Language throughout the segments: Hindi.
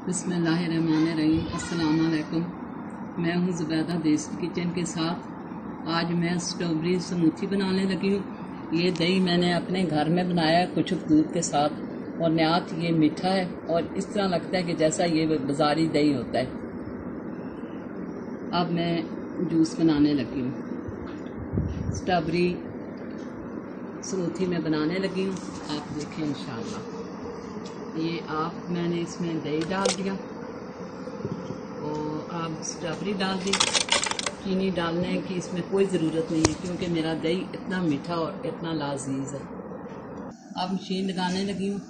बसमीम असलकुम मैं हूँ ज़ुबैदा देसी किचन के साथ। आज मैं स्ट्रॉबेरी समूथी बनाने लगी हूँ। ये दही मैंने अपने घर में बनाया है कुछ दूध के साथ। और न्यात ये मीठा है और इस तरह लगता है कि जैसा ये बाज़ारी दही होता है। अब मैं जूस बनाने लगी हूँ। स्ट्रॉबेरी स्मूथी में बनाने लगी हूँ। आप देखें इंशाल्लाह। ये आप, मैंने इसमें दही डाल दिया और आप स्ट्रॉबेरी डाल दी। चीनी डालने की इसमें कोई ज़रूरत नहीं है, क्योंकि मेरा दही इतना मीठा और इतना लाजीज है। अब मशीन लगाने लगी हूँ।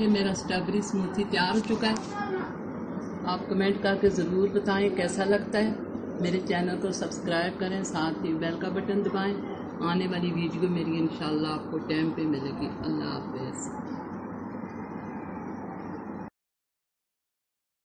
देखिए मेरा स्ट्रॉबेरी स्मूथी तैयार हो चुका है। आप कमेंट करके ज़रूर बताएँ, कैसा लगता है? मेरे चैनल को सब्सक्राइब करें, साथ ही बेल का बटन दबाएँ। आने वाली वीडियो मेरी, इंशाल्लाह आपको टाइम पे मिलेगी।